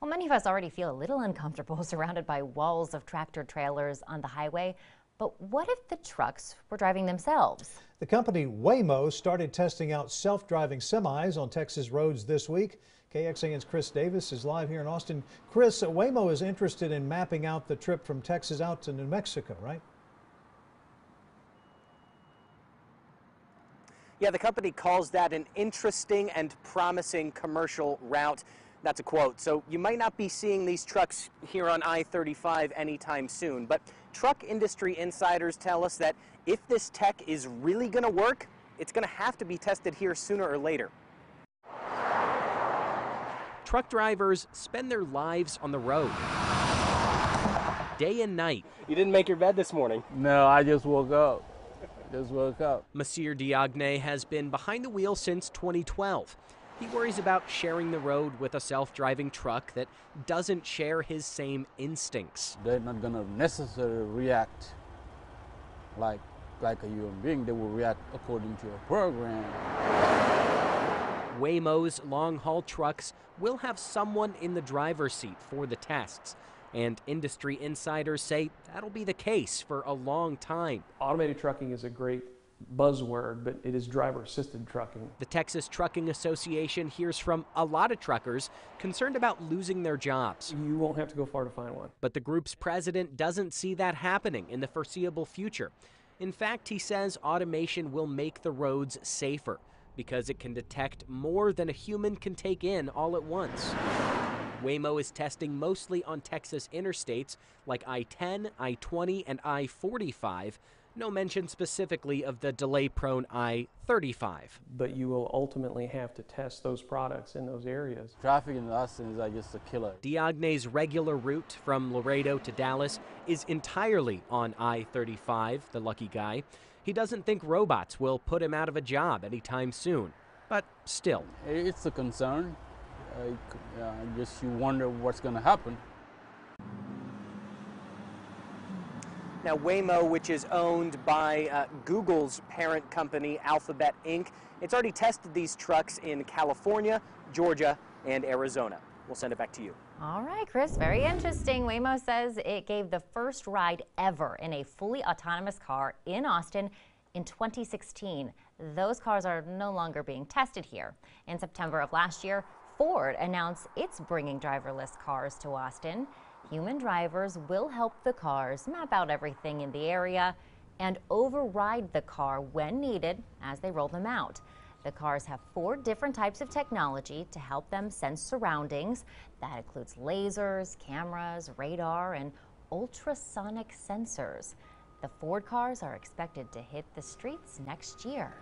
Well, many of us already feel a little uncomfortable surrounded by walls of tractor trailers on the highway. But what if the trucks were driving themselves? The company Waymo started testing out self-driving semis on Texas roads this week. KXAN's Chris Davis is live here in Austin. Chris, uh, Waymo is interested in mapping out the trip from Texas out to New Mexico, right? Yeah, the company calls that an interesting and promising commercial route. That's a quote. So you might not be seeing these trucks here on I-35 anytime soon, but truck industry insiders tell us that if this tech is really going to work, it's going to have to be tested here sooner or later. Truck drivers spend their lives on the road, day and night. You didn't make your bed this morning? No, I just woke up. Just woke up. Monsieur Diagne has been behind the wheel since 2012. He worries about sharing the road with a self-driving truck that doesn't share his same instincts. They're not going to necessarily react like like a human being. They will react according to a program. Waymo's long-haul trucks will have someone in the driver's seat for the tests. And industry insiders say that'll be the case for a long time. Automated trucking is a great buzzword, but it is driver assisted trucking. The Texas Trucking Association hears from a lot of truckers concerned about losing their jobs. You won't have to go far to find one. But the group's president doesn't see that happening in the foreseeable future. In fact, he says automation will make the roads safer because it can detect more than a human can take in all at once. Waymo is testing mostly on Texas interstates like I 10, I 20, and I 45. No mention specifically of the delay prone I 35. But you will ultimately have to test those products in those areas. Traffic in Austin is like just a killer. Diagne's regular route from Laredo to Dallas is entirely on I 35, the lucky guy. He doesn't think robots will put him out of a job anytime soon. But still. It's a concern. Uh, I guess you wonder what's going to happen. Now, Waymo, which is owned by uh, Google's parent company, Alphabet Inc., it's already tested these trucks in California, Georgia, and Arizona. We'll send it back to you. All right, Chris, very interesting. Waymo says it gave the first ride ever in a fully autonomous car in Austin in 2016. Those cars are no longer being tested here. In September of last year, Ford announced it's bringing driverless cars to Austin. Human drivers will help the cars map out everything in the area and override the car when needed as they roll them out. The cars have four different types of technology to help them sense surroundings. That includes lasers, cameras, radar, and ultrasonic sensors. The Ford cars are expected to hit the streets next year.